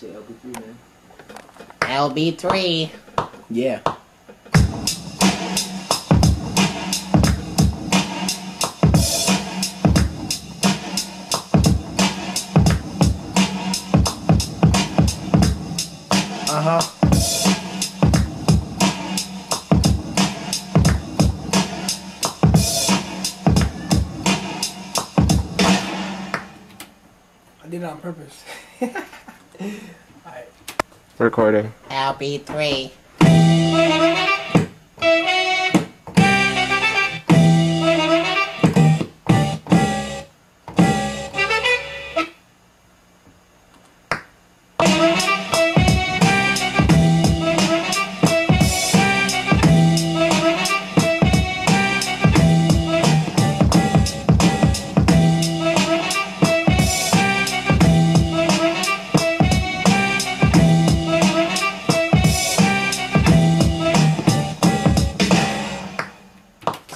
Shit, LB3, man. LB3. Yeah. Uh huh. I did it on purpose. Recording. LB3.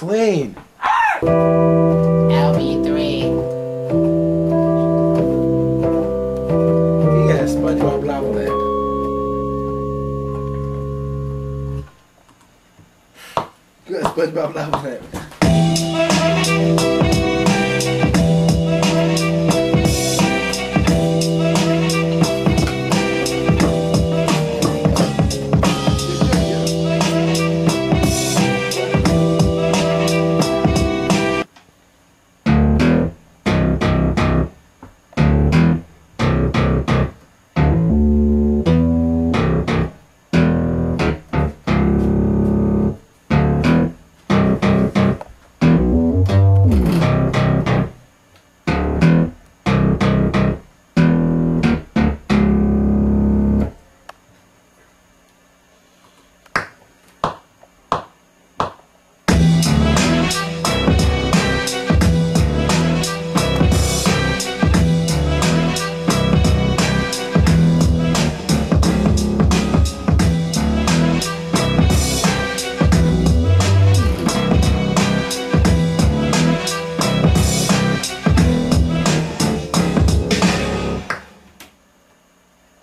Clean. LB3. You got a SpongeBob a SpongeBob lava lamp.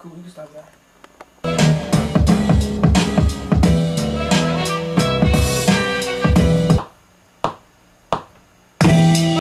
Grüß, danke.